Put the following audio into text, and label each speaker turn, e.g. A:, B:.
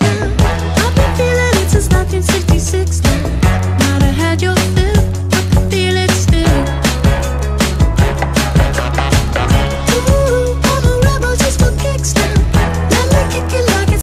A: now. I've been feeling it since 1966.